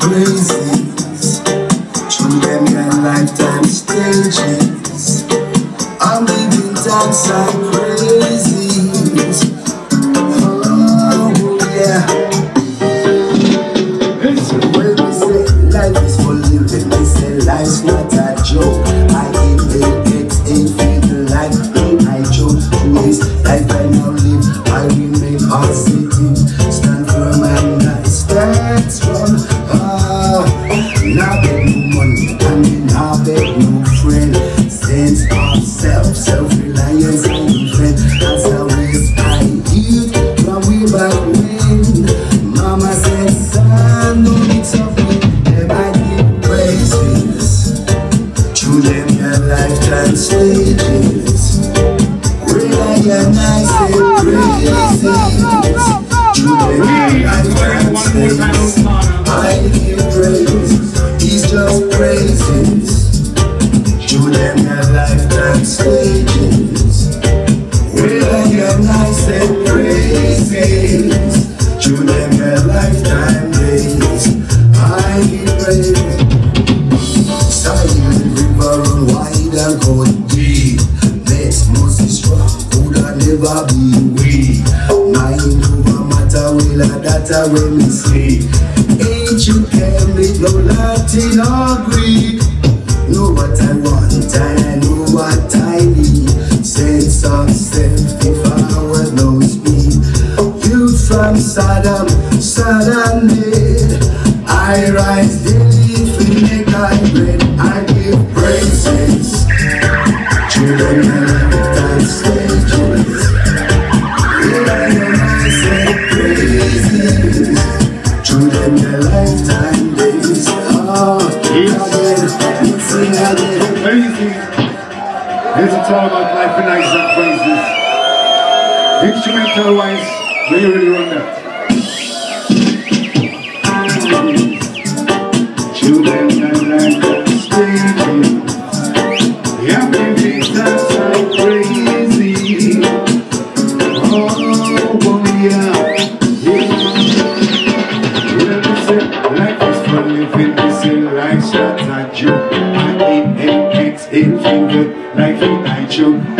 crazies me many lifetime stages. I'm living times like crazy. Oh yeah. When we say life is for living. They say life, not a joke. I give it ain't feel the life. I chose waste life I know Diane. when will see Ancient Celtic, no Latin or Greek. Know what I want and I know what I need. Sense of self if I would know speed You from Saddam, Saddam did. I rise daily to make I bread I give praises. To the Instrumental wise, they really want that. Children and like staging. Yeah, baby, that's so crazy. Oh, boy, yeah. Life is for living, this is life. I finger, life in I joke.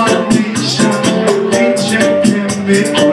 heart reaching, reaching can be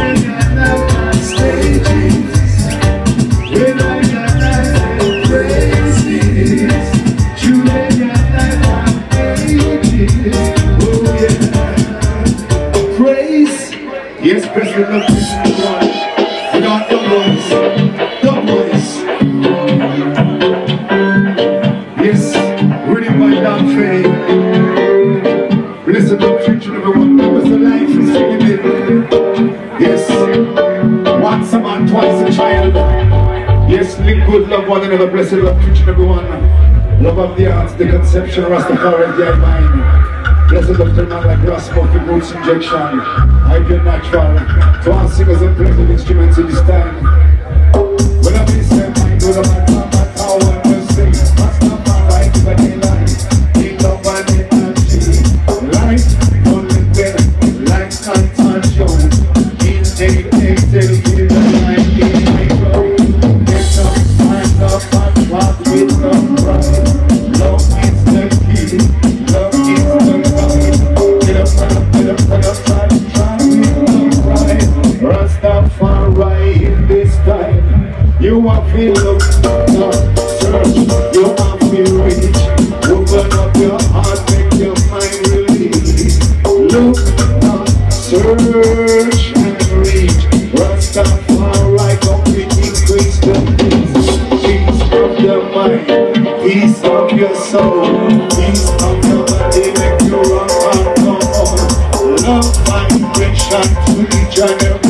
Thank you. One another. Blessed love to each and everyone. Love of the arts, the conception, Rastafari, the mind. Blessed love to man like Ross Muffin, Roots Injection. I feel natural. To our singers and players of instruments in this time. When I be mind, You are feel look, search. You are feel reach. Open up your heart, make your mind release. Look, up, search and reach. Rastafari complete increase the peace. Peace of your mind, peace of your soul, peace of your body, make you run and come on. Love vibration to each and